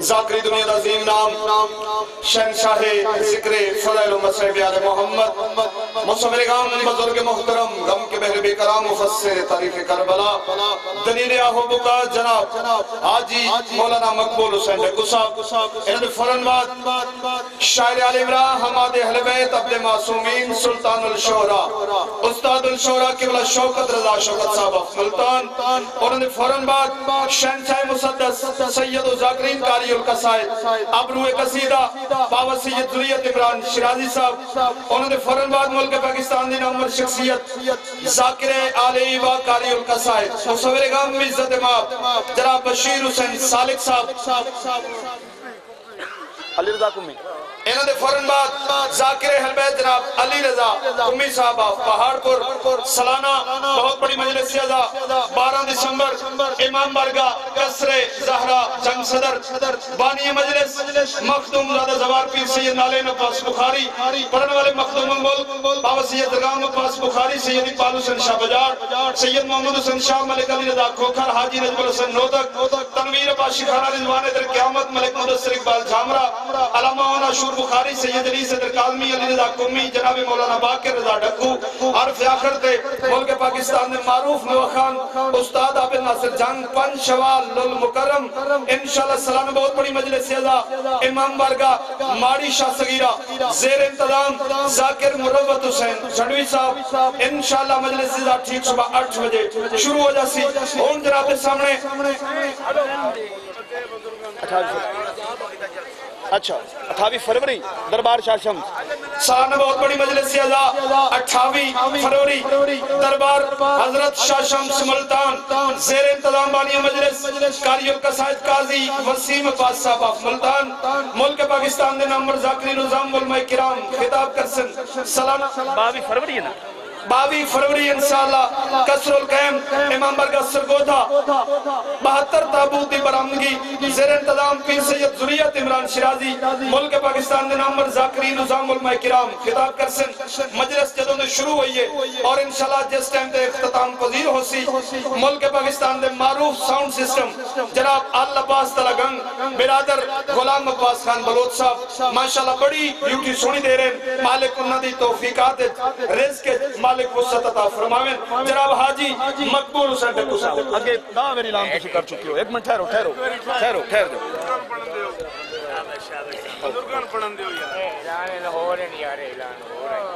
ذاکری دنیا دا عظیم نام شہنشاہ ذکر فضائل و مسئلہ بیان محمد مصور غام بزرگ محترم غم کے بہر بے کرام مفسر تاریخ کربلا دلیل آہو بکا جناب آجی مولانا مقبول حسین ڈکو صاحب انہوں فرن بات شاعر علی عمران حماد اہل بیت عبد معصومین سلطان الشہرہ استاد الشہرہ قبلہ شوکت رضا شوکت صاحب ملتان انہوں نے فرن بات شہنشاہ مسدس سید و ذاکرین کاری القصائد، ابرو قصیدہ بابا سید ذریعت عمران شرازی صاحب، انہوں نے فرن بعد ملک پاکستان دی نمبر شخصیت ذاکر آلی و کاری القصائد مصور غام عزت ماب جناب بشیر حسین سالک صاحب۔ علی رضا کمی انہوں نے فوراں بعد ذاکر حلبیت جناب علی رضا امی صاحبہ پہاڑ پر سالانہ بہت بڑی مجلس سیازہ بارہ دسمبر، امام بارگاہ کسر زہرہ جنگ صدر، بانی مجلس مختوم زادہ زوار پیر سید نالین عباس بخاری پڑھنے والے مختوم الملک بابا سید درگام عباس بخاری، سیدی پالو سن شاہ بجار، سید محمد حسن شاہ، ملک علی رضا کھوکھر، حاجی نجم الحسن نوتک، تنویر عباس شکھانہ رضوان در قیامت، ملک مدسر اقبال جامرہ علامہ ہونا شور بخاری، سید علی، صدر کالمی، علی رضا کمی جناب مولانا باکر رضا ڈکو عرف آخر تے ملک پاکستان میں معروف نوخان استاد عبد ناصر جنگ پن شوال لل مکرم انشاءاللہ سلام، بہت بڑی مجلس سیزا امام بارگاہ، ماڑی شاہ سگیرہ زیر انتظام، ذاکر مروت حسین جھڑوی صاحب، انشاءاللہ مجلس سیزا ٹھیک صبح اٹھ بجے، شروع ہو جاسی اون جناب سامنے۔ اچھا، جی۔ اچھا اٹھاوی فروری دربار شاہ شمس۔ سالانہ بہت بڑی مجلس سیازہ اٹھاوی فروری دربار حضرت شاہ شمس ملتان زیر انتظام بانی مجلس کاری قصائد قاضی وسیم عباس صاحب آف ملتان ملک پاکستان دے نمبر ذاکری نظام علماء کرام خطاب کرسن۔ سالانہ باوی فروری ہے نا؟ باوی فروری انشاءاللہ کسر القیم، امام برگا سرگوتھا بہتر تابوت دی برامنگی زیر انتظام پیر سید ذریت عمران شرازی ملک پاکستان دے نامبر ذاکری نظام علماء کرام، خطاب کرسن، مجلس جدوں نے شروع ہوئی ہے، اور انشاءاللہ جس ٹائم دے اختتام پذیر ہو سی ملک پاکستان دے معروف ساؤنڈ سسٹم، جناب آل عباس تلگنگ برادر غلام عباس خان بلوت صاحب، ماشاءاللہ بڑی ڈیوٹی سونی دے رہے ہیں، مالک انہ دی توفیقات رزق مالک وسط عطا فرماویں جناب حاجی مقبول حسین ڈکو صاحب. اگے دا میری لام تسی کر چکی ہو. ایک منٹ ٹھہرو ٹھہرو ٹھہرو ٹھہر دو جانے لاہور آ رہے اعلان ہو رہا ہے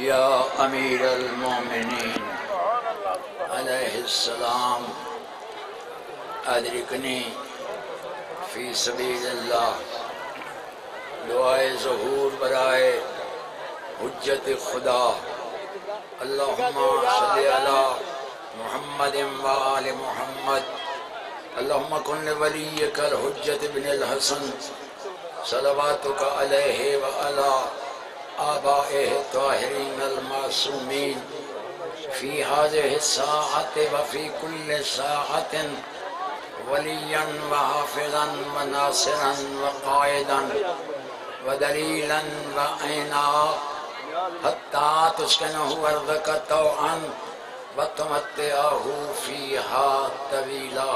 یا امیر المومنین علیہ السلام ادرکنی فی سبیل اللہ۔ دعائے ظہور برائے حجت خدا۔ اللہم صلی علی محمد و آل محمد۔ اللہم کن ولیک الحجت بن الحسن۔ صلواتک علیہ و علی آبائه الطاهرين المعصومين في هذه الساعة وفي كل ساعة وليا وحافظا وناصرا وقائدا ودليلا وعينا حتى تسكنه أرضك طوعا وتمتعه فيها طويلا.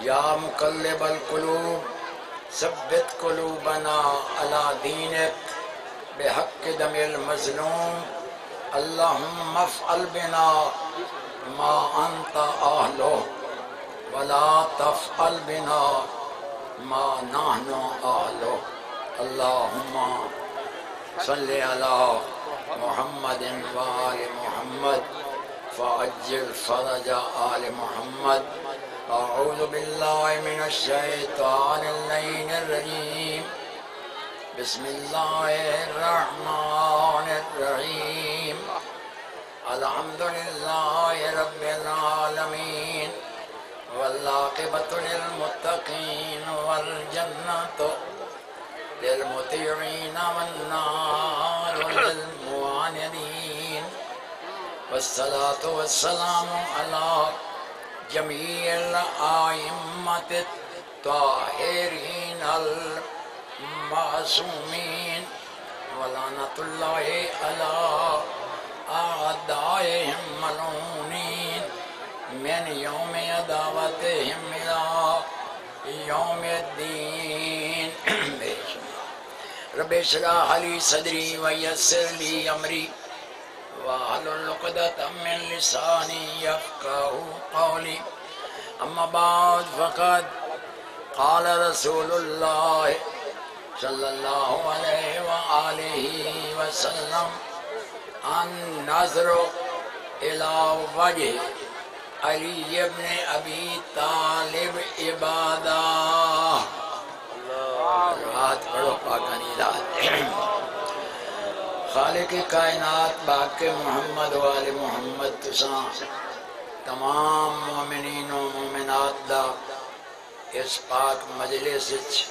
يا مقلب القلوب، ثبت قلوبنا على دينك بحق دم المظلوم. اللهم افعل بنا ما انت اهله ولا تفعل بنا ما نحن اهله اللهم صل على محمد وآل محمد فعجل فرج آل محمد. أعوذ بالله من الشيطان اللين الرجيم. بسم الله الرحمن الرحيم. الحمد لله رب العالمين. والعاقبة للمتقين والجنة للمطيعين والنار للمعاندين. والصلاة والسلام على جميع الأئمة الطاهرين المعصومين. لعنت اللہ علی أعدائهم ملعونین من یوم عداوتهم الى یوم الدین رب اشرح لي صدري ويسر لي امري واحلل عقدة من لساني يفقهوا قولي اما بعد، فقد قال رسول الله صلى الله عليه وآله وسلم النظر إلى وجه علي بن أبي طالب عبادة رات پڑھو، پاکانی رات۔ خالق کائنات، باق محمد وال محمد تساں۔ تمام مومنین و مومنات دا اس پاک مجلس وچ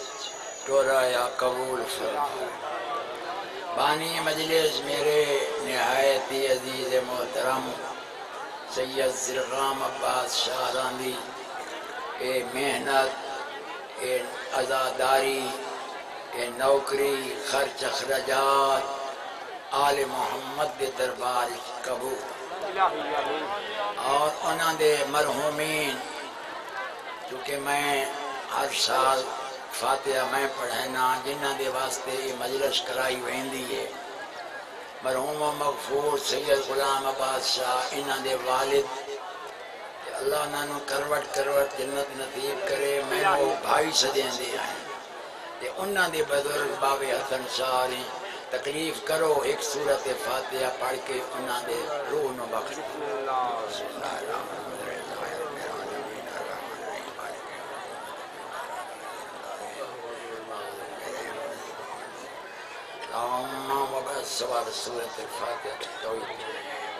ٹورا یا قبول فرما بانی مجلس میرے نہایت عزیز محترم سید زرغام عباس شاہ راندی اے محنت، اے ازاداری، اے نوکری، خرچ اخراجات، آل محمد دے دربار قبول۔ اور انہاں دے مرحومین، چونکہ میں ہر سال فاتحہ میں پڑھنا جنہ دے واسطے یہ مجلس کرائی ویندی ہے۔ مرحوم و مغفور سید غلام عباس شاہ انہاں دے والد اللہ انہاں کروٹ کروٹ جنت نصیب کرے میں وہ بھائی سدیں دے آئیں تے انہاں دے بزرگ بابے حسن شاہ نے تکلیف کرو ایک صورت فاتحہ پڑھ کے انہاں دے روح نو بخش۔ بسم اللہ الرحمن الرحیم اللهم وبارك ثواب سورة الفاتحة التوحيد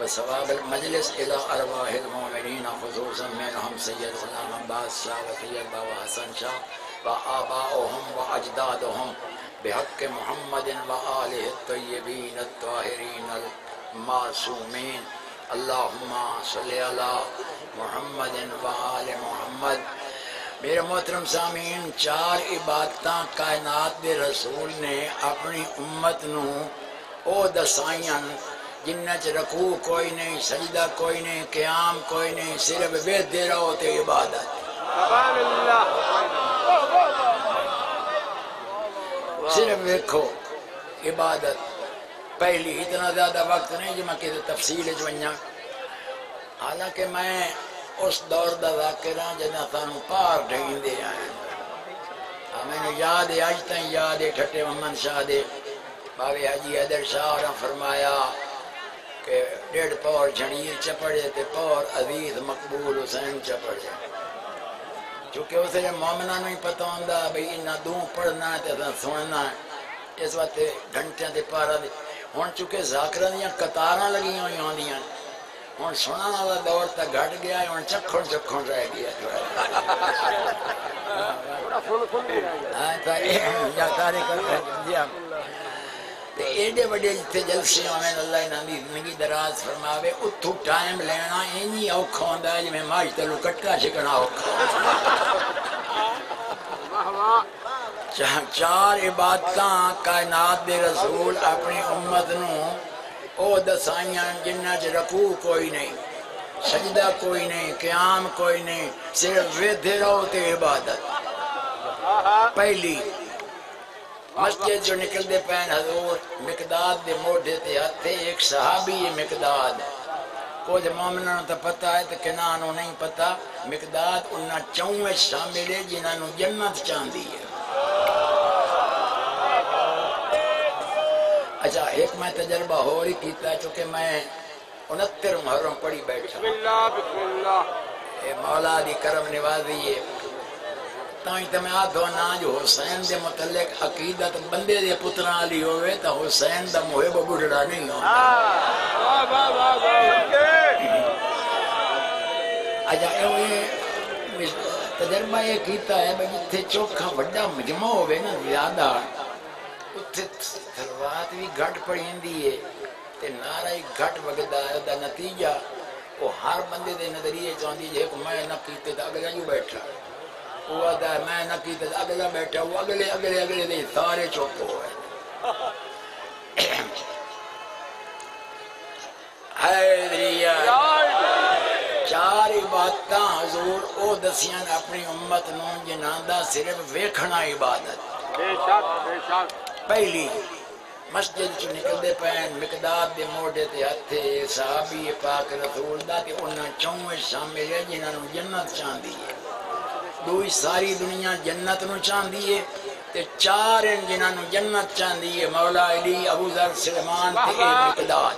وثواب المجلس إلى أرواح المؤمنين خصوصا منهم سيد غلام عباس شاه وسيد بابا حسن شاه وآباؤهم وأجدادهم بحق محمد وآله الطيبين الطاهرين المعصومين اللهم صل على محمد وآل محمد. میرے محترم سامعین، چار عبادتاں کائنات دے رسول نے اپنی امت نو او دسائیاں جنہ چ رکوع کوئی نہیں، سجدہ کوئی نہیں، قیام کوئی نہیں، صرف بیت دے رہو عبادت۔ صرف دیکھو عبادت۔ پہلی اتنا زیادہ وقت نہیں جو میں کہ تفصیل چوئیاں حالانکہ میں اس دور دا ذاکرہ جنہ سانو پار ڈھگیں دے آئے میں نے یاد ہے، آج تائیں یاد ہے، ٹھٹے محمد شاہ دے۔ باوی حجی حیدر شاہ نے فرمایا کہ ڈیڑھ پور جھڑیر چپڑے تے پور عزیز مقبول حسین چپڑے۔ چونکہ اسے مومنہ نہیں پتہ ہوندا بھئی انہاں دوں پڑھنا ہے تے سننا ہے۔ اس وقت گھنٹیاں تے پارا دے۔ ہن چونکہ ذاکرہ دیاں قطاراں لگی ہوئی ہوندیاں ہوں سننا والا دور تک گھٹ گیا ہے ہوں چکھن چکھن رہ گیا تے ایڈے بڑے جتھے جلسے ہونے اللہ انہاں زندگی دراز فرماوے اتھو ٹائم لینا اینی اوکھا ہوندا ہے جویں ماج تلو کٹکا چھکنا اوکھا۔ چار عبادتاں کائنات دے رسول اپنی امت نو او دسائیاں جنہ چ رکوع کوئی نہیں، سجدہ کوئی نہیں، قیام کوئی نہیں، صرف ویدھے رہو تے عبادت۔ پہلی مسجد جو نکل دے پین حضور مقداد دے موڈے تے ہتھے ایک صحابی ہے مقداد۔ کچھ مومنوں تو پتہ ہے تو کنانوں نہیں پتہ مقداد انہاں چونوے شامل ہے جنہوں جنت چاندی ہے۔ اچھا ایک میں تجربہ ہو رہی کیتا ہے چونکہ میں انہتر محرم پڑھی بیٹھا اے مولا دی کرم نوازی ہے۔ تائیں تے میں آدھو نا جو حسین دے متعلق عقیدت بندے دے پتران علی ہوئے تا حسین دا محب بڑھڑا نہیں ہو اچھا اے تجربہ یہ کیتا ہے بھئی جتھے چوکھا وڈا مجمع ہوئے نا زیادہ، اتھے تھروات بھی گھٹ پڑھیندی ہے تے نارا ہی گھٹ وگدا ہے، دا نتیجہ وہ ہر بندے دے نظریے چاہندی جے کہ میں نہ کیتے تے اگلا جو بیٹھا۔ وہ میں نہ کی اگلا بیٹھا اگلے اگلے اگلے سارے چپ چار عبادت حضور او دسیاں اپنی امت نو جنہاں دا صرف ویکھنا عبادت۔ بے شک بے شک۔ پہلی مسجد چ نکلتے پین مقداد دے موڈے تے ہتھے صحابی پاک رسول دا تے انہاں چویں شامل ہے جنہاں نوں جنت چاندی ہے۔ دوئی ساری دنیا جنت نو چاندی ہے تے چار ہیں جنہاں نو جنت چاندی ہے مولا علی ابو ذر سلمان تے مقداد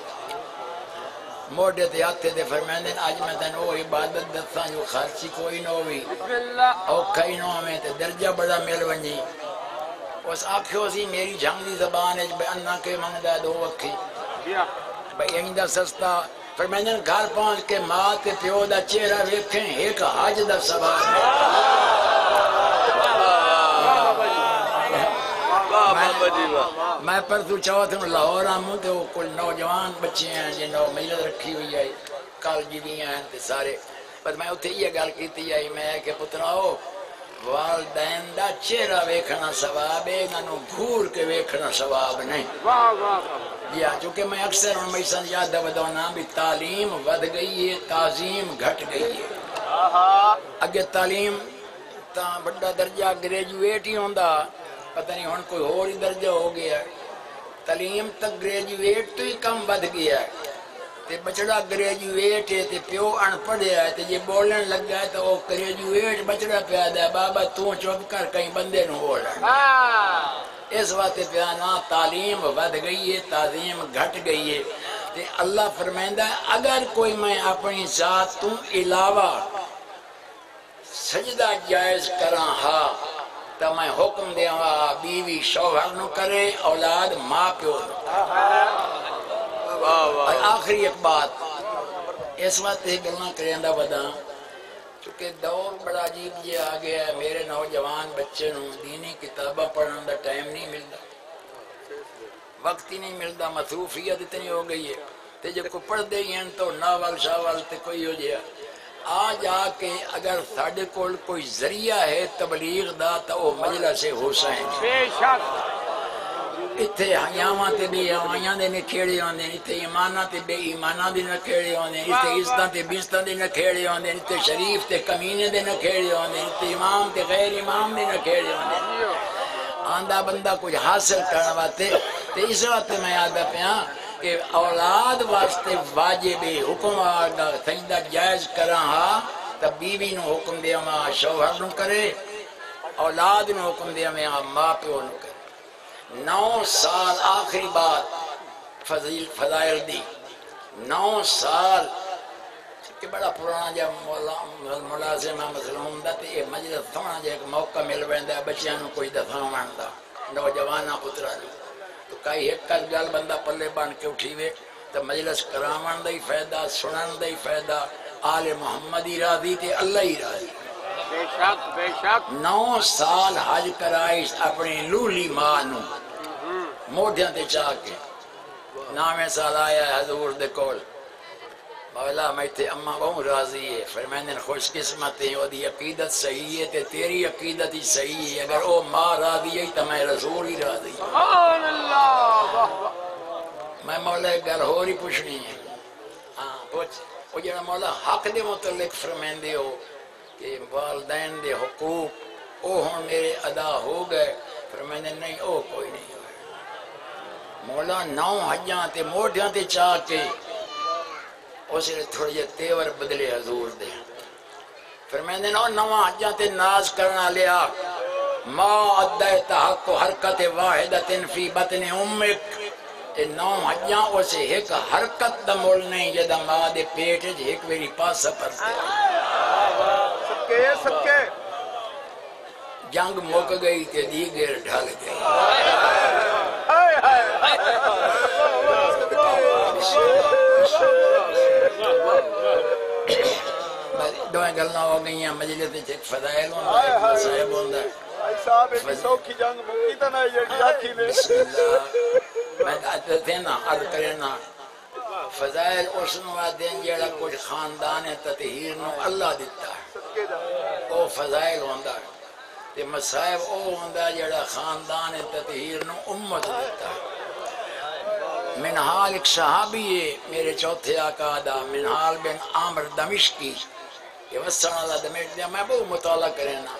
موڈے تے ہتھے تے فرمیندے اج میں تن او عبادت دساں جو خرچی کوئی نہ ہوئی بسم اللہ اوکھا ہی نو ہمیں تے درجہ بڑا مل ونجی اس آکھیو سی میری جھنگ دی زبان ہے بے انا کے منگدا دو وکھی کیا بھئی ایندا سستا میں نے گھر پہنچ کے ماں تے پیو دا چہرہ ویکھیں ایک حج دا سوال ہے میں پرسو چوتھ میں لاہور آموں تے وہ کل نوجوان بچے ہیں جنہوں ملت رکھی ہوئی ہے۔ کالجی بھی ہیں تے سارے۔ پر میں اتھے یہ گل کیتی ہے میں کہ پتراؤ والدین دا چہرہ ویکھنا ثواب ہے انہوں گھور کے ویکھنا ثواب نہیں۔ واہ واہ واہ یا چونکہ میں اکثر ان میں سن یاد بدونا بھی تعلیم ود گئی ہے تعظیم گھٹ گئی ہے۔ اگے تعلیم تا بڑا درجہ گریجویٹ ہی ہوندا۔ پتہ نہیں ہن کوئی اور ہی درجہ ہو گیا تعلیم تک گریجویٹ تو ہی کم ود گیا تے بچڑا گریجویٹ ہے تے پیو ان پڑھیا ہے تے یہ بولن لگا ہے تو وہ گریجویٹ بچڑا پیادا ہے بابا تو چپ کر کہیں بندے نو بولن اس واسطے پیانا تعلیم ود گئی ہے تعظیم گھٹ گئی ہے تے اللہ فرمائندہ ہے اگر کوئی میں اپنی ذات تو علاوہ سجدہ جائز کراں ہا تو میں حکم دیاں بیوی شوہر نو کرے، اولاد ماں پیو نو۔ اور آخری ایک بات، اس وقت یہ گلنا کریں دا بدا چونکہ دور بڑا عجیب یہ آ گیا ہے، میرے نوجوان بچے نو دینی کتابہ پڑھنے دا ٹائم نہیں ملتا۔ وقت ہی نہیں ملتا، مصروفیت اتنی ہو گئی ہے۔ تے جو کو پڑھ دے ہیں تو ناول شاول تے کوئی ہو جائے۔ آ جا کے اگر ساڑھے کول کوئی ذریعہ ہے تبلیغ دا تو وہ مجلہ سے ہو سائیں۔ بے شک۔ اتھے حیاواں تے بے حیاواں دے نے کھیڑے ہوندے اتھے ایماناں تے بے ایماناں دے نہ کھیڑے ہوندے اتھے عزتاں تے بیزتاں دے نہ کھیڑے ہوندے اتھے شریف تے کمینے دے نہ کھیڑے ہوندے اتھے امام تے غیر امام دے نہ کھیڑے ہوندے آندہ بندہ کچھ حاصل کرنا باتے تے اس وقت میں آدھا پہاں کہ اولاد واسطے واجب حکم آگا سجدہ جائز کراں ہاں تو بیوی نو حکم دیا ماں شوہر نو کرے، اولاد نو حکم دیا ماں ماں پیو نو کرے۔ نو سال آخری بات فضیل فضائل دی۔ نو سال کہ بڑا پرانا جا ملازم مظلوم دا، تے مجلس تھوڑا جا ایک موقع مل بیندا بچیاں نو کوئی دفعہ ماندہ نوجوانہ پترا نو۔ تو کئی ایک کل گل بندہ پلے بن کے اٹھی وے تو مجلس کراون دا ہی فائدہ سنن دا ہی فائدہ آل محمد ہی راضی تے اللہ ہی راضی بے شک بے شک نو سال حج کرائیس اپنی لولی ماں نو موڈیاں تے چاہ کے نامے سال آیا ہے حضور دے کول مولا میں تے اماں بہت راضی ہے۔ فرمائندن خوش قسمت ہے وہ دی عقیدت صحیح ہے تے تیری عقیدت ہی صحیح ہے۔ اگر او ماں راضی ہے تو میں رسول ہی راضی ہے سبحان اللہ میں مولا ایک گل ہو رہی پوچھنی ہے۔ ہاں پوچھ۔ وہ جڑا مولا حق دے متعلق فرمائندے ہو کہ والدین دے حقوق او ہوں میرے ادا ہو گئے۔ فرمائندے نہیں او کوئی نہیں مولا نو حجاں تے موڈیاں تے چاہ کے اس نے تھوڑے جے تیور بدلے حضور دے۔ فرمائندے نو نو حجاں تے ناز کرنا لیا ما ادائے تحق حرکت واحدت فی بطن امک۔ تے نو حجاں اسے ایک حرکت دا مول نہیں جدا ماں دے پیٹ جے ایک میری پاسا پر سکے سکے۔ جنگ مک گئی تے دیگر ڈھل گئی۔ ہائے ہائے دوئیں گلنا ہو گئی ہیں مجلس تے ایک فضائل ہوندا ہے ایک مصائب ہوندا ہے بھائی صاحب ایک سوکھی جنگ مکی تا نا یہ جاکی نے بسم اللہ میں کہتے تھے نا عرض کرے نا فضائل اس نو دین جیڑا کچھ خاندان تطہیر نو اللہ دیتا ہے او فضائل ہوندا ہے تے مصائب او ہوندا ہے جیڑا خاندان تطہیر نو امت دیتا ہے منحال ایک صحابی ہے، میرے چوتھے آقا دا منحال بن عامر دمشقی۔ یہ وسن والا دمیٹ دیا، میں بہت مطالعہ کرے نا۔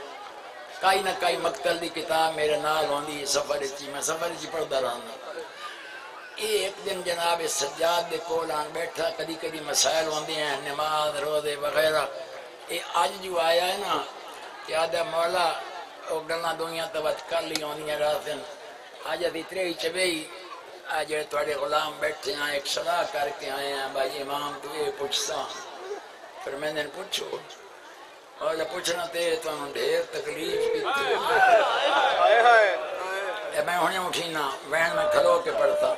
کئی نہ کئی مقتل دی کتاب میرے نال ہوندی سفر چی جی، میں سفر چی پڑھتا رہنا یہ ایک دن جناب سجاد دے کول آن بیٹھا، کدی کدی مسائل ہوندے ہیں، نماز، روزے وغیرہ۔ یہ اج جو آیا ہے نا، کہ آدھا مولا وہ گلاں دوئیاں تو وقت کر لی ہوندیاں راتن اج ابھی ترے چبئی آج جڑے غلام بیٹھے ہیں، ایک صلاح کر کے آئے ہیں۔ بھائی امام، تو یہ پوچھسا پھر میں نے پوچھو، اور جب پوچھنا تے تو ڈھیر تکلیف کی میں ہونے اٹھی نا، وین میں کھلو کے پڑھتا۔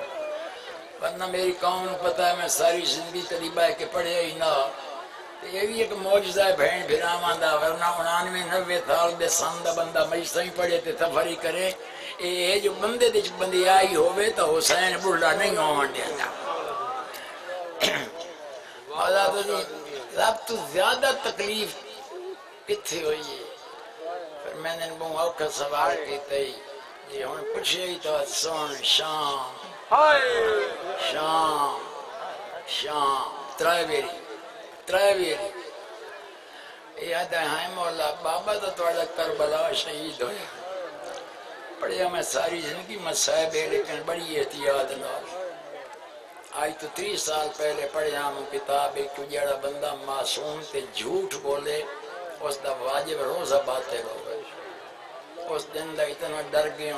ورنہ میری قوم کو پتہ ہے، میں ساری زندگی قریبہ ہے کہ پڑھے ہی نہ۔ یہ بھی ایک موجزہ ہے بھین بھراواں دا۔ ورنہ انانوے، نوے سال دے سن دا بندہ مجلسہ ہی پڑھے تے سفری کرے۔ اے جو بندے آئی ہوئے تو حسین بڑھا نہیں ہون دیا جا مولا تو جی رب تو زیادہ تکلیف کتھے ہوئی ہے پھر میں نے بہت اوکھا سوال کیتا ہی جی ہن پوچھے ہی تو سون شام شام شام ترائے بیری ترائے بیری یاد ہے ہائے مولا بابا تو تھوڑا کربلا شہید ہویا پڑھیا میں ساری زندگی مسائب ہے لیکن بڑی احتیاط نہ آج تو تری سال پہلے پڑھیا ہوں کتاب ایک جڑا بندہ معصوم تے جھوٹ بولے، اس دا واجب روزہ باطل ہو گئے۔ اس دن دا اتنا ڈر گیا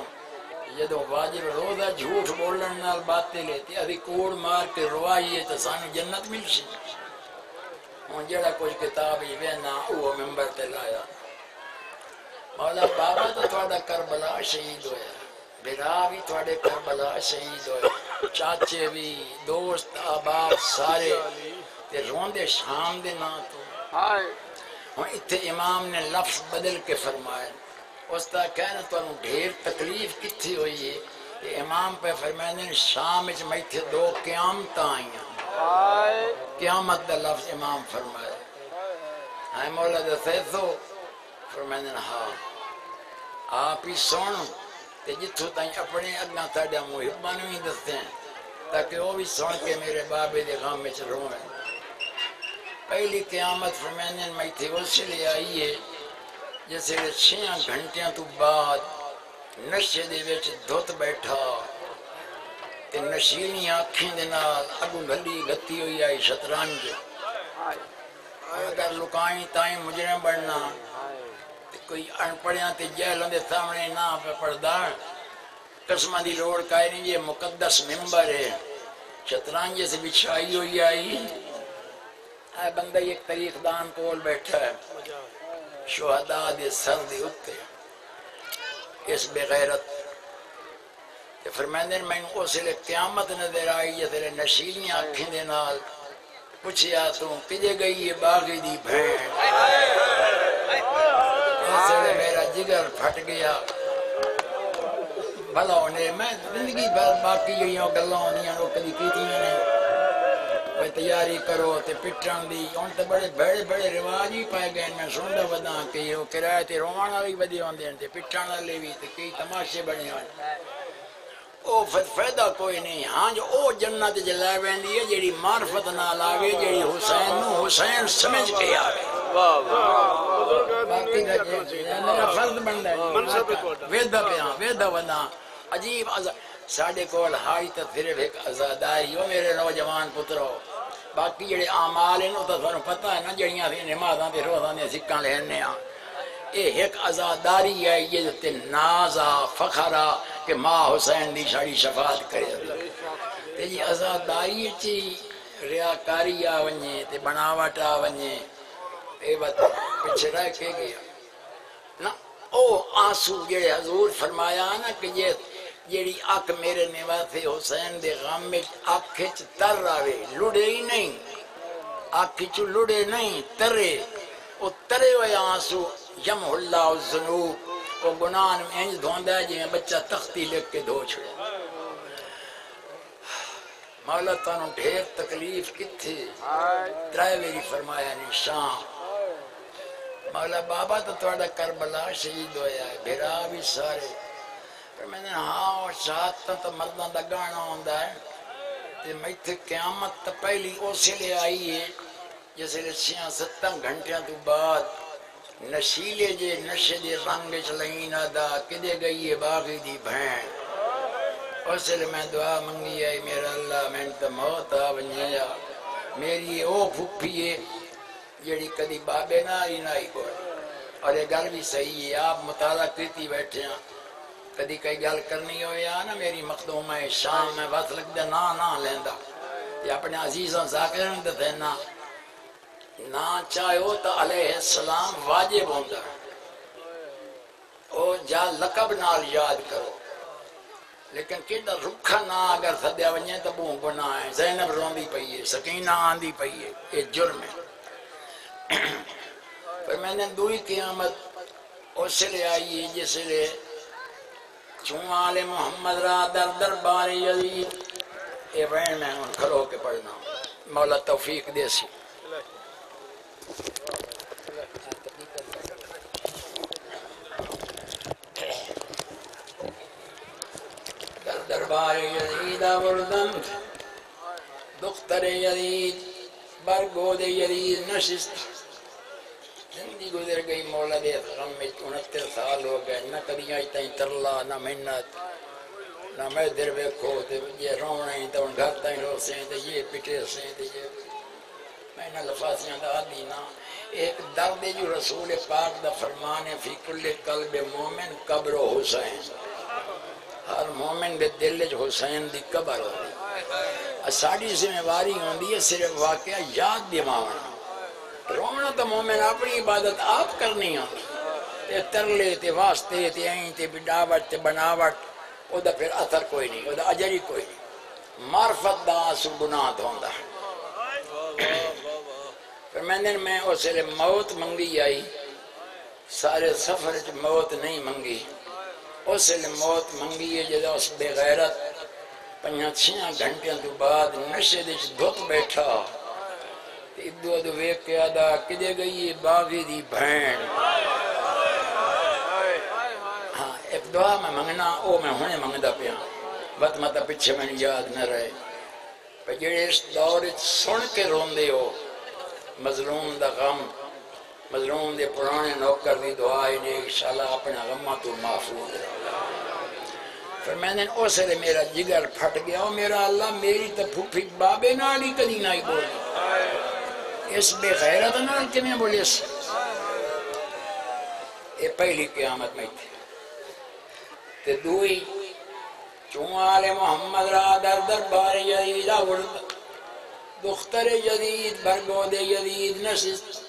جدو واجب روزہ جھوٹ بولن نال باطل لیتی ادھی کوڑ مار کے روائیے تو سانو جنت مل سی ہوں جڑا کچھ کتاب ہی وینا وہ ممبر تے لایا۔ مولا بابا تو تھوڑا کربلا شہید ہویا بیرا بھی تھوڑے کربلا شہید ہوئے۔ چاچے بھی دوست آباد سارے۔ تے روندے شام دے نا تو۔ ہوں اتھے امام نے لفظ بدل کے فرمائے اس کا کہنا تو ڈھیر تکلیف کتھی ہوئی ہے؟ کہ امام پہ فرمائے نے شام اچ میں تھے دو قیامت آئیاں قیامت دا لفظ امام فرمائے ہائے مولا دسے تو۔ فرمائے نے ہاں۔ آپ ہی سن تے جتھوں تائیں اپنے اگاں تاڈا محبان بھی دستے ہیں تاکہ وہ بھی سن کے میرے بابے دے غم وچ روئیں پہلی قیامت فرمائے میں تھے اس لیے آئی ہے جیسے چھیاں گھنٹیاں تو بعد نشے دے وچ دھت بیٹھا تے نشینیاں اکھیں دے نال اگوں گلی گتی ہوئی آئی شطرنج اگر لکائیں تائیں مجرم تے کوئی ان پڑھیاں تے جہلوں دے سامنے نہ پہ پڑھدا قسمہ دی لوڑ کائے نہیں، یہ مقدس ممبر ہے۔ شطرنج سے بچھائی ہوئی آئی۔ اے بندہ ایک طریق دان کول بیٹھا ہے۔ شہداء دے سر دے اتے اس بغیرت کہ فرمائندے میں نے اس لیے قیامت نظر آئی یا تیرے نشیلیاں آنکھیں دے نال۔ پوچھیا تو کجے گئی یہ باغی دی بھین؟ اس لیے میرا جگر پھٹ گیا۔ بھلا ہونے میں زندگی بھر باقی جڑیاں گلاں ہونیاں وہ کبھی کیتیاں نے۔ کوئی تیاری کرو تے پٹن دی۔ ان تے بڑے بڑے بڑے رواج ہی پائے گئے میں سندا ودا کہ وہ کرایہ تے روان والی ودی ہوندے تے پٹن والے بھی تے کئی تماشے بنے ہوئے او پھر فائدہ کوئی نہیں۔ ہاں جو او جنت ج لے ویندی ہے جیڑی معرفت نال آوے، جیڑی حسین نو حسین سمجھ کے آوے۔ باقی دا جی میرا فرض بندا ہے ویدا پیاں ویدا ودا عجیب عذاب ساڈے کول ہائی تے صرف ایک آزاداری او میرے نوجوان پترو باقی جڑے اعمال ہیں او تے تھانوں پتہ ہے نا جڑیاں اسی نمازاں تے روزاں دے سکاں لینے آ اے ایک آزاداری ہے یہ تے نازا فخرا کہ ماں حسین دی ساڑی شفاعت کرے تے جی آزاداری چی ریاکاری آ ونجے تے بناوٹ آ ونجے اے بات رہ کے گیا۔ نا او آنسو جڑے حضور فرمایا نا کہ یہ جیڑی اک میرے نواسے حسین دے غم میں اکھ چ تر آوے لڑے ہی نہیں۔ اکھ چ لڑے نہیں ترے۔ او ترے ہوئے آنسو یم اللہ الذنوب۔ او گناہ نو انج دھوندا ہے جویں بچہ تختی لکھ کے دھو چھڑے مولا تانوں ڈھیر تکلیف کتھے؟ ترائے میری فرمایا شام مولا بابا تو تھوڑا کربلا شہید ہویا ہے بھرا بھی سارے۔ پر میں نے ہاں اور شہادت تو مردوں دا گانا ہوندا ہے۔ تے میں تے قیامت تو پہلی اسی لیے آئی ہے جس لیے چھیاں ستاں گھنٹیاں تو بعد نشیلے جے نشے دے رنگ چلائیں دا کدے گئی ہے باغی دی بھین۔ اس لیے میں دعا منگی ہے، میرا اللہ میں تو موت آ ونجیا میری او پھپھی ہے جڑی کدی بابے نہ آئی نہ آئی کوئی اور یہ گل بھی صحیح ہے آپ مطالعہ کرتی بیٹھے ہیں کدی کئی گل کرنی ہو یا نا میری مخدوم ہے شام میں بس لگ دے نا نا لیندہ یہ اپنے عزیزوں ذاکرین دے دینا نا چاہو تو علیہ السلام واجب ہوندہ او جا لقب نال یاد کرو لیکن کیڑا رکھا نہ اگر سدیا ونجے تو بوں گناہ ہے زینب روندی پئی ہے سکینہ آندی پئی ہے یہ جرم ہے پر میں نے دوئی قیامت اس لیے آئی ہے جس لیے چون آل محمد را در دربار یزید اے وین میں ان کھلو کے پڑھنا مولا توفیق دے سی در دربار یزید آوردم دختر یزید برگود یزید نشست زندگی گزر گئی، مولا دے غم میں انہتر سال ہو گئے۔ نہ کدی آئی تائیں ترلا، نہ محنت، نہ میں در بیکھو تے یہ رونا ہی تو ان گھر تائیں رو سے تے یہ پٹے سے تے یہ۔ میں نہ لفاظیاں دا دی نا ایک درد جو رسول پاک دا فرمان ہے، فی کل قلب مومن قبر و حسین۔ ہر مومن دے دل جو حسین دی قبر ہوتی ساڑی ذمہ واری ہوندی ہے، صرف واقعہ یاد دماغنا رونا تو مومن اپنی عبادت آپ کرنی ہوتی تے ترلے تے واسطے تے این تے بڑاوٹ تے بناوٹ، او دا پھر اثر کوئی نہیں، او دا اجری کوئی نہیں۔ معرفت دا آسو گناہ دھوندا پھر میں نے میں اس لیے موت منگی آئی۔ سارے سفر چ موت نہیں منگی۔ اس لیے موت منگی ہے جدا اس بے غیرت پنیا چھیاں گھنٹیاں تو بعد نشے دے چ دھت بیٹھا۔ ادو ادو ویک کے آدھا کدے گئی ہے باغی دی بھین ہاں ایک دعا میں منگنا، او میں ہونے منگدا پیا۔ بات متا پچھے میں یاد نہ رہے۔ پر جڑے اس دور سن کے روندے ہو، مظلوم دا غم، مظلوم دے پرانے نوکر دی دعا ہے نے انشاءاللہ اپنا غمہ تو محفوظ رہا پھر میں نے اسے لے میرا جگر پھٹ گیا اور میرا اللہ، میری تو پھوپھی بابے نالی کدی نہ بولی اس بے غیرت نال کے میں بولی اس یہ پہلی قیامت میں تھی۔ تے دوئی چون آل محمد را در دربار یزید آورد۔ دختر جدید برگود جدید نشست۔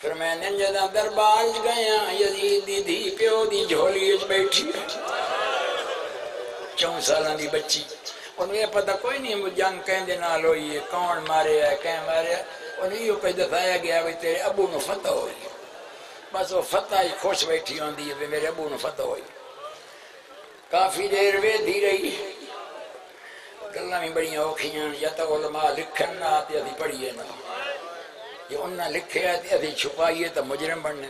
پھر میں نے جدا دربار گیا، یزید دی دھی پیو دی جھولی اچ بیٹھی۔ چون سالان دی بچی۔ انہوں یہ پتہ کوئی نہیں جنگ کہیں دے نال ہوئی ہے، کون مارے ہے کہیں مارے ہے۔ انہوں یہ پہ دفایا گیا بھی تیرے ابو نو فتح ہوئی بس وہ فتح ہی خوش بیٹھی ہوں دی ہے میرے ابو نو فتح ہوئی کافی دیر وے دی رہی گلہ میں بڑی اوکھیاں یا تو علماء لکھن نہ آتی ادھی پڑھیے نہ یہ انہاں لکھے آتی ادھی چھپائیے تو مجرم بننے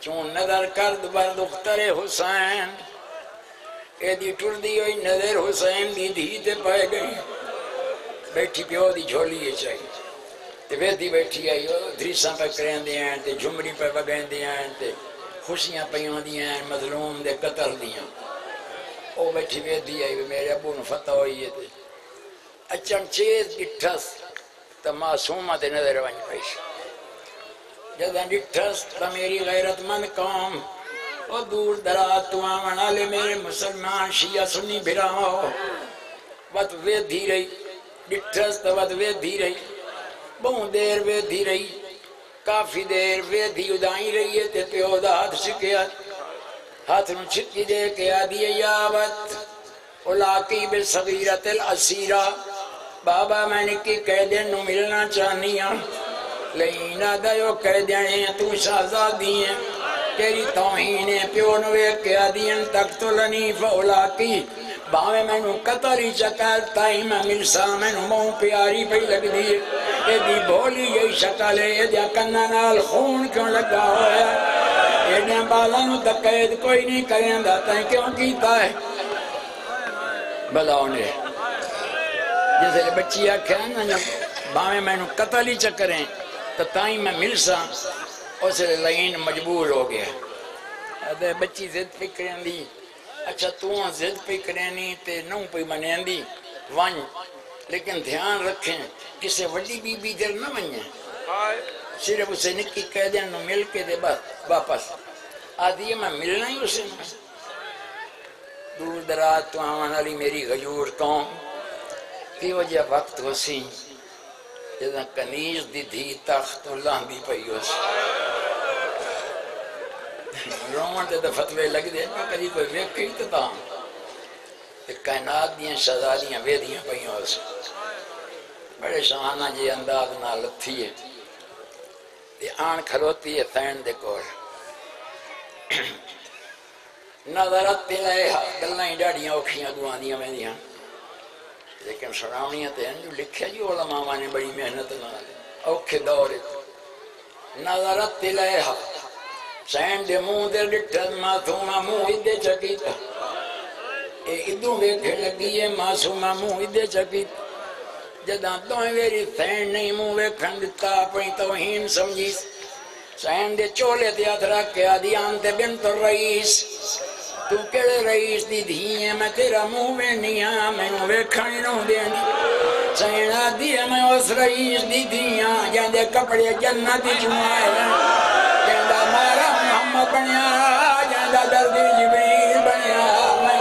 چون نظر کرد بر دختر حسین اے دی ٹر دی ہوئی نظر حسین دی دھی تے پائے گئی بیٹھی پیو دی جھولی ہے چاہیے تے ویدی بیٹھی آئی دریساں پہ کریں دے ہیں تے جھمڑی پہ بگیں دے ہیں تے خوشیاں پیوں دیا ہیں مظلوم دے قتل دیا او بیٹھی ویدی آئی میرے ابو نے فتح ہوئی ہے تے اچھن چیز ڈٹھس تا معصومہ تے نظر ونج پیش جدہ ڈٹھس تا میری غیرت مند قوم او دور درات تو آمن آلے میرے مسلمان شیعہ سنی بھراؤ وقت ویدی رہی ڈٹھس تا وقت ویدی رہی بہن دیر ویدی رہی، کافی دیر ویدی ادائی رہی ہے تے پیو دا ہاتھ شکیا ہاتھ نو چھکی دے کے آدھی یاوت اولاکی بالصغیرت الاسیرہ۔ بابا میں نے کی قیدین نو ملنا چاہنی ہوں لینا دیو قیدین ہیں تو شہزادی ہیں۔ تیری توہین پیو نو ایک کے تک تو لنیف اولاکی باوے میں نو قطری چکر تائی میں ملسا میں نو موں پیاری پہ لگ دی اے دی بولی یہی شکل ہے اے دیا کنہ نال خون کیوں لگا ہوا ہے اے دیا بالا نو تقید کوئی نہیں کریں داتا ہے کیوں کیتا ہے بلاؤ نے جیسے بچی آکھا نا باویں میں نو قتل ہی چکریں تو تائیں میں مل سا اس لائن مجبور ہو گیا بچی زد پہ دی اچھا تو زد پہ کریں دی تے نو پہ منیں دی ون لیکن دھیان رکھیں کسے وڈی بی بی در نہ ونجیں صرف اسے نکی کہہ دیں نو مل کے دے بس واپس۔ آدھی ہے میں ملنا ہی اسے۔ میں دور دراز تو آمان والی میری غیور قوم۔ کی وجہ وقت ہو سی جدہ کنیز دی دھی تخت اللہ بھی پئی ہو سی رومن تے فتوے لگ دے، میں کدی کوئی ویکھی تے تاں۔ تے کائنات دیاں شہزادیاں ویدیاں پئی ہو سی بڑے شانہ جی انداز نہ لتھی ہے۔ تے آن کھلوتی ہے تین دے کول۔ نظرت تے لائے گلاں ہی ڈاڑیاں اوکھیاں دعاں دیاں ویندیاں لیکن سراونیاں تے ہیں جو لکھیا جی علماء نے بڑی محنت نال۔ اوکھے دور نظرت تے لائے سین دے منہ دے ڈٹھن معصوما منہ ادے چکیتا اے ادوں ویکھے لگی ہے معصوما منہ ادے چکیتا جداں تویں ویری سین نہیں منہ ویکھن دتا، اپنی توہین سمجھی سین دے چولے تے ہاتھ رکھ کے آدھی آنتے بنت الرئیس۔ تو کڑے رئیس دی دھی ہے میں تیرا منہ وینی ہاں میں نو ویکھن نو دینی سین آدھی ہے میں اس رئیس دی دھی ہاں جاندے کپڑے جنت چمائے جاندہ ہاں۔ مارا بنیا جاندہ دردی جبریل بنیا، میں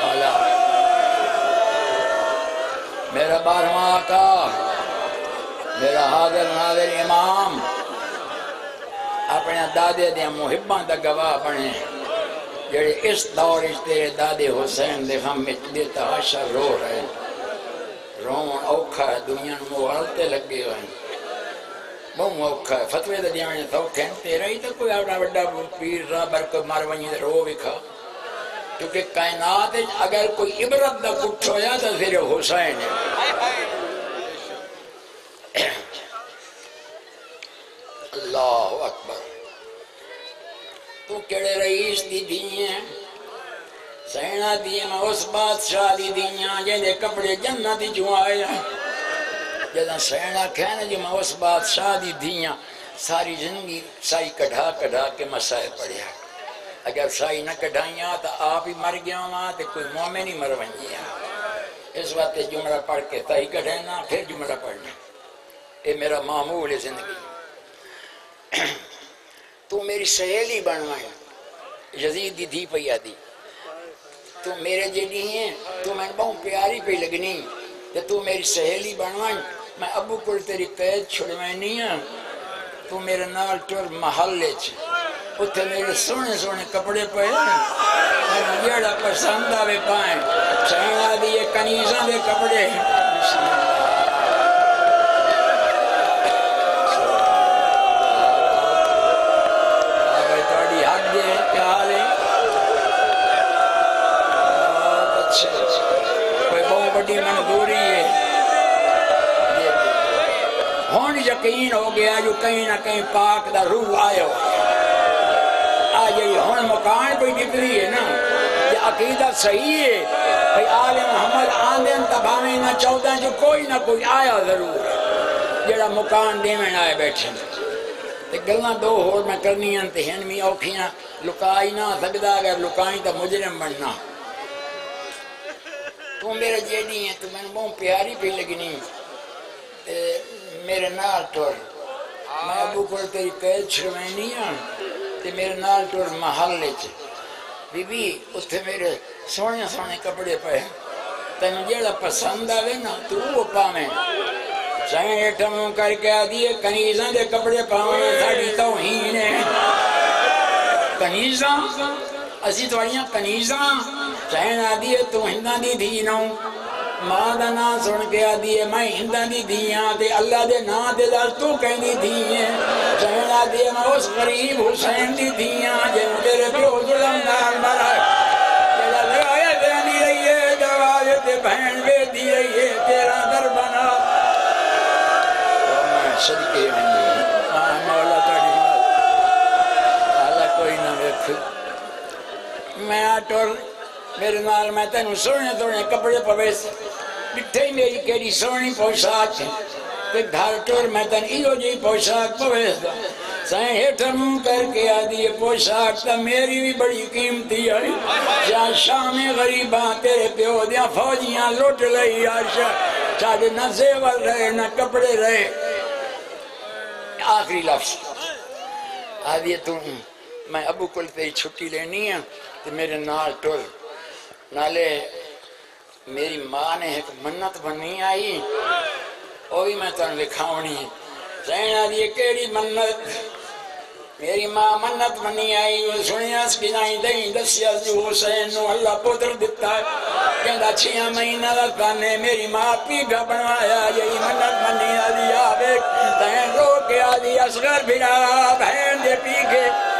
مولا، میرا بارہواں آقا، میرا حاضر ناظر امام، اپنے دادے دیا محبان دا گواہ بنے، جڑے اس دور اس تیرے دادے حسین دے غم میں دے تحاشا رو رہے ہیں۔ رون اوکھا ہے، دنیا نو مغالتے لگے ہوئے بہت اوکھا ہے، فتوے دا دیا میں تو کہن تیرا ہی کوئی اپنا بڑا پیر را بر کوئی مارونی دے رو بکھا کیونکہ کائنات اگر کوئی عبرت دا کچھ ہویا تو پھر حسین ہے۔ اللہ اکبر۔ تو کڑے رئیس دی دیئیں سینہ دیئے میں اس بادشاہ دی دیئیں جیدے کپڑے جنتی جو آئے جدہ سینہ کہنا جو میں اس بادشاہ دی دیئیں ساری زندگی سائی کڑھا کڑھا کے مسائل پڑھیا اگر سائی نہ کڑھائیاں تو آپ ہی مر گیا وہاں تو کوئی مومن ہی مر بنجیا اس وقت جملہ پڑھ کے تائی کڑھائنا پھر جملہ پڑھنا۔ یہ میرا معمول ہے زندگی۔ تو میری سہیلی بنوائیں یزید دی دھی پہ دی تو میرے جیڑی ہیں، تو میں بہت پیاری پہ لگنی۔ تو تو میری سہیلی بنوائیں میں ابو کل تیری قید چھڑوائیں ہاں۔ نہیں ہوں تو میرے نال ٹور محلے چھ جی۔ اتھے میرے سونے سونے کپڑے پہ ہیں جیڑا پسند آوے پائیں۔ چہنا دیئے کنیزاں دے کپڑے۔ بسم گیا جو کہیں نہ کہیں پاک دا روح آئے ہو آج یہ ہون مکان کوئی نکلی ہے نا؟ یہ عقیدہ صحیح ہے۔ کہ آل محمد آندین تباویں نہ چودہ جو کوئی نہ کوئی آیا ضرور۔ ہے جڑا مکان دے میں آئے بیٹھے۔ تے گلاں دو ہور میں کرنی ہیں تے ہن می اوکھیاں۔ لکائی نہ سکدا اگر لکائی تو مجرم بننا۔ تو میرے جیڑی ہیں، تو میں بہت پیاری پہ لگنی۔ میرے نال ٹور میں ابو کو تیری قید چھڑوینی ہوں تے میرے نال ٹور محلے چ بی بی اتھے میرے سونے سونے کپڑے پہ تین جیڑا پسند آوے نا، تو وہ پاویں۔ سائیں ایٹھا کر کے آدھیے کنیزاں دے کپڑے پاویں ساڑی توہین ہے۔ کنیزاں؟ اسی توڑیاں کنیزاں۔ سائیں آدھیے تو ہندہ دی دینوں ماں دا نا سن کے آدھیے میں ہندہ دی دیاں دے اللہ دے نا دے دار تو کہیں دی دیئے سائیں آدھیے میں اس غریب حسین دی دیاں جے تیرے پیو ظلم دار مرا جیڑا لگایا دینی رہی ہے دروازے تے بہن بے دی رہی ہے تیرا در بنا۔ صدقے آئیں آہ مولا تڑی اللہ کوئی نہ ویکھ۔ میں آٹور میرے نال میں تینوں سونے سونے کپڑے پوے سے ڈٹھے میری کیڑی سونی پوشاک تے گھر ٹور میں تن ایو جی پوشاک پوے سے سائیں ہیٹھم کر کے آدھی پوشاک تا میری بھی بڑی قیمتی ہے جہاں شام غریباں تیرے پیو دیاں فوجیاں لوٹ لئی آشا چاہتے نہ زیور رہے، نہ کپڑے رہے۔ آخری لفظ۔ آدھی تو میں ابو کل تے چھٹی لینی ہے تو میرے نال ٹول نالے میری ماں نے ایک منت بنی آئی وہ بھی میں تن لکھاونی۔ زین آدھی کیڑی منت؟ میری ماں منت منی آئی وہ سنیا سکینائی دیں دسیا جو حسین نو اللہ پتر دیتا ہے کہندا چھیا مہینہ دا کانے میری ماں پی پیگا بنوایا، یہی منت منی آدھی آبے تین رو کے آدھی اصغر بھیڑا، بہن دے پی پیگے